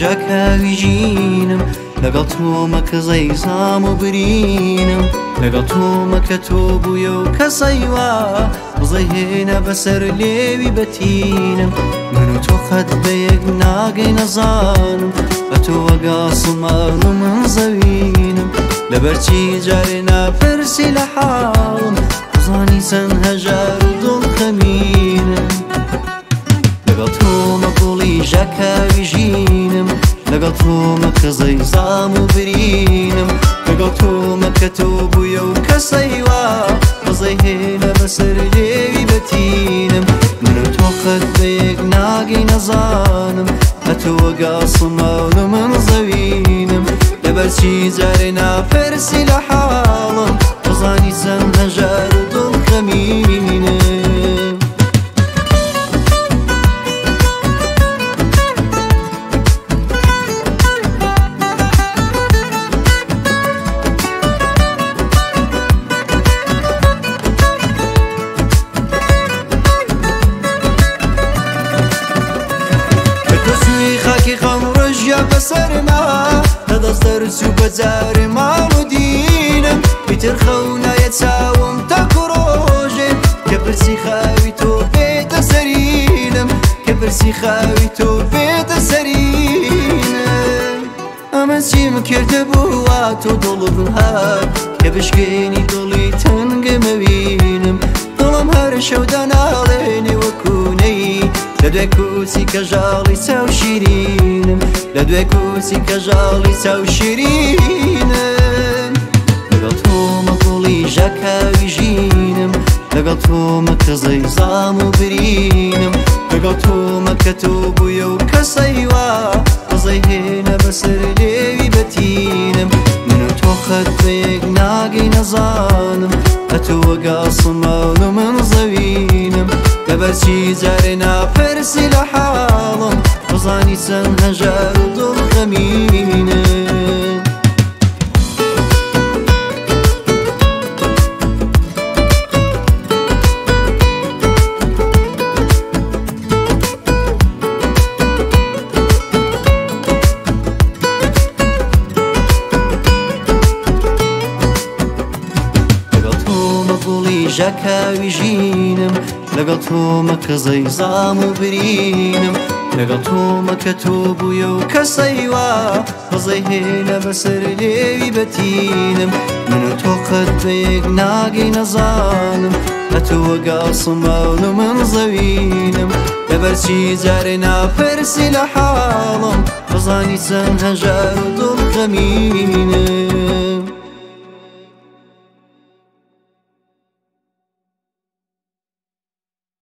ژەکەوی ژینم لەگەڵ تۆمە کە زەیزام و برینم لەگەڵ تۆمە کە تۆ بووە و کەسەیوا بزەی بەسەر لێوی بەتینم من و تۆ قەت بەیەک ناگەی نەزانم بە تۆ وەگاسممان و من زەوینم لەبەرچی جارێ ناپرسی لە حاڵم زانی سەن هەژار و دڵ خەمینم لەگەڵ تۆمە گوڵی ژەکەوی لەگەڵ تۆمە کەزەی زام و برینم لەگەڵ تۆمە کە تۆ بووە و کەسەیوا بەزەی هێنە بەسەر لێوی بەتینم من و تۆ قەت بەیەک ناگەی نەزانم هەتووە گاسماون و من جارێ ناپەرسی لە حاڵم بزانی چەند هەژار و دڵ خەمینم بەسەرما لەدەست دەرس و بەجارێ ماڵ و دینم. پیتر خەونایە چاوم تاکو ڕۆژێ کە پرسی خاوی تۆ بێتە سەرینم. کە پرسی خاوی تۆ بێتە سەرینم. ئەمە چیم کردە بووە تۆ دڵت هات کە بشکێنی دڵی تەنگەمەوینم دڵم هەر شەودا ناڵێنێ وەکوونەی لە دوێ کوسی کەژاڵی چاو شیرینم. لە دوێ کوسی کەژاڵی چاو شیرینم لەگەڵ تۆمە گوڵی ژەکەوی ژینم لەگەڵ تۆمە کەزەی زام و برینم لەگەڵ تۆمە کە تۆ بووە و کەسەیوا قزەی هێنە بەسەر لێوی بەتینم من و تۆ خەت بەیەک ناگەی نەزانم ئەتووە گاسماون و من زەوینم لەبەرچی جارێ بزانی چەند هەژار و دڵ خەمینم ژەکەوی ژینم لەگەڵ تۆمە کەزەی زام و برینم. لەگەڵ تۆمە کە تۆ بووە و کەسەیوا بەزەی هێنە بەسەر لێوی بەتینم من و تۆ قەت بەیەک ناگەی نەزانم هەتووە گاسماون و من زەوینم لەبەرچی جارێ ناپەرسی لە حاڵم بزانی چەند هەژار و دڵ خەمی